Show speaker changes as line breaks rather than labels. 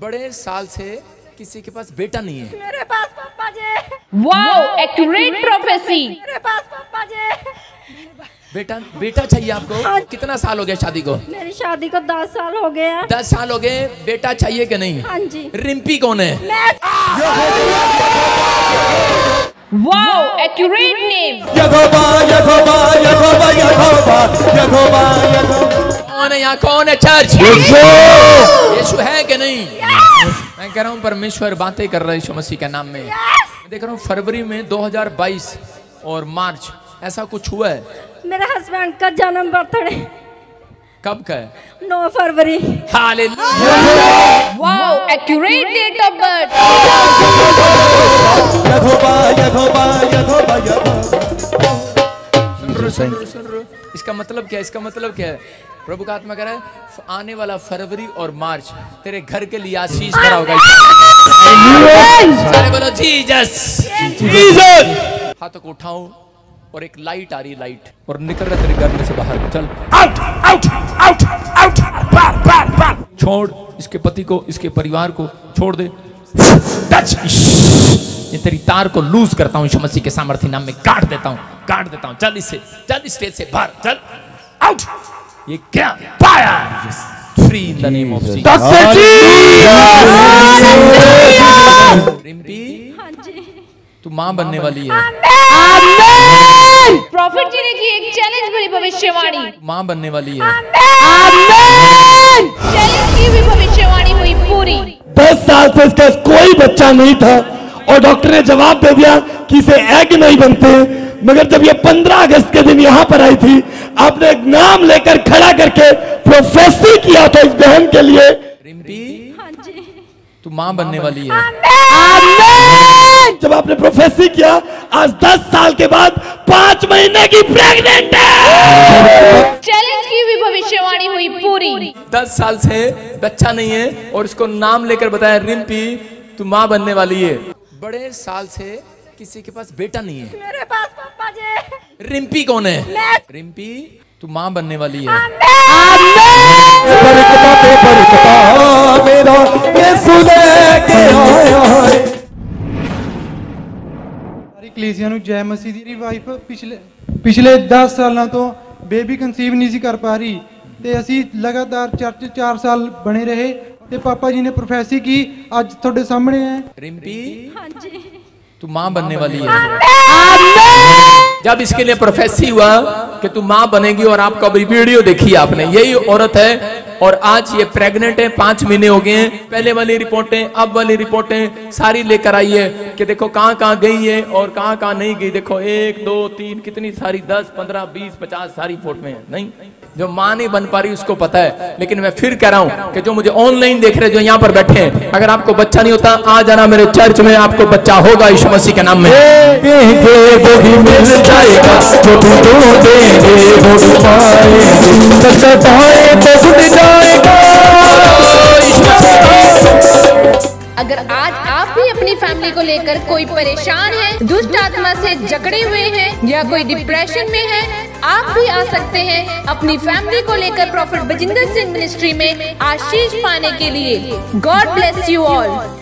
बड़े साल से किसी के पास बेटा नहीं है।
मेरे पास पापा जी।
वाओ एक्यूरेट प्रोफेसी
मेरे पास पापा जी।
बेटा बेटा चाहिए आपको? कितना साल हो गया शादी को?
मेरी शादी को दस साल हो गया।
दस साल हो गए बेटा चाहिए कि नहीं?
हाँ जी।
रिम्पी कौन है?
मैं
वाओ एक्यूरेट नेम
यहोवा यहोवा यहोवा यहोवा यहोवा यहोवा
कौन है यहाँ? कौन है चर्च यीशु। यीशु है कि नहीं? yes! मैं कह रहा हूँ परमेश्वर बातें कर रहा है यीशु मसीह के नाम में। yes! मैं देख रहा हूँ फरवरी में 2022 और मार्च ऐसा कुछ हुआ है?
मेरे हस्बैंड का जन्म बर्थडे।
कब का है?
9 फरवरी।
Wow accurate date of birth इसका मतलब क्या है? इसका मतलब क्या है? प्रभु का आत्मा कह रहा है आने वाला फरवरी और मार्च तेरे घर के लिए आशीष भरा होगा। सारे बोलो जीसस हाथों को उठाओ और एक लाइट आ रही है लाइट और निकल रहा तेरे घर में से बाहर। चल। आउट आउट आउट आउट बाहर बाहर बाहर छोड़ इसके पति को इसके परिवार को छोड़ दे। टच ये तेरी तार को लूज करता हूँ यीशु मसीह के सामर्थ्य नाम में काट देता हूँ काट देता हूँ। चल इससे चल स्टेज से बाहर चल। आउट ये क्या? पाया free in the name
of जी
तू माँ बनने वाली है।
प्रॉफिट जी ने की एक चैलेंज भरी भविष्यवाणी।
माँ बनने वाली है।
चैलेंज की हुई भविष्यवाणी हुई पूरी।
दस साल से इसका कोई बच्चा नहीं था और डॉक्टर ने जवाब दे दिया कि इसे एग नहीं बनते। मगर जब ये पंद्रह अगस्त के दिन यहाँ पर आई थी आपने एक नाम लेकर खड़ा करके प्रोफेसी किया था इस बहन के लिए।
रिम्पी
हाँ जी।
तू माँ बनने वाली है।
किया आज दस साल के बाद पाँच महीने की प्रेग्नेंट है।
चैलेंज की हुई भविष्यवाणी हुई पूरी।
दस साल से बच्चा नहीं है और इसको नाम लेकर बताया रिम्पी तू माँ बनने वाली है। बड़े साल से किसी के पास बेटा नहीं है।
मेरे पास पापा जी
रिम्पी कौन है? रिम्पी तू माँ बनने वाली है।
ਕਲੀਸਿਆ ਨੂੰ ਜੈ ਮਸੀਹ ਦੀ ਵਾਈਫ ਪਿਛਲੇ ਪਿਛਲੇ 10 ਸਾਲਾਂ ਤੋਂ ਬੇਬੀ ਕਨਸੀਵ ਨਹੀਂ ਸੀ ਕਰ ਪਾ ਰਹੀ ਤੇ ਅਸੀਂ ਲਗਾਤਾਰ ਚਰਚ 4 ਸਾਲ ਬਣੇ ਰਹੇ ਤੇ ਪਾਪਾ ਜੀ ਨੇ ਪ੍ਰੋਫੈਸੀ ਕੀ ਅੱਜ ਤੁਹਾਡੇ ਸਾਹਮਣੇ ਹੈ
रिम्पी
हाँ जी
तू माँ बनने वाली है जब इसके लिए प्रोफेसी हुआ कि तू माँ बनेगी और आपको अभी वीडियो देखी आपने यही औरत है और आज ये प्रेग्नेंट है, पाँच महीने हो गए हैं। पहले वाली रिपोर्टें, अब वाली रिपोर्टें, सारी लेकर आई है कि देखो कहाँ कहाँ गई है और कहाँ कहाँ नहीं गई। देखो एक, दो, तीन, कितनी सारी, दस, पंद्रह, बीस, पचास सारी फ़ोटो है। नहीं, जो माँ नहीं बन पा रही उसको पता है। लेकिन मैं फिर कह रहा हूँ कि जो मुझे ऑनलाइन देख रहे जो यहाँ पर बैठे हैं, अगर आपको बच्चा नहीं होता, आ जाना मेरे चर्च में, आपको बच्चा होगा यीशु मसीह के नाम में।
जाएगा
अगर आज आप भी अपनी फैमिली को लेकर कोई परेशान है, दुष्ट आत्मा से जकड़े हुए हैं या कोई डिप्रेशन में है, आप भी आ सकते हैं अपनी फैमिली को लेकर प्रॉफिट बजिंदर सिंह मिनिस्ट्री में आशीष पाने के लिए। God bless you all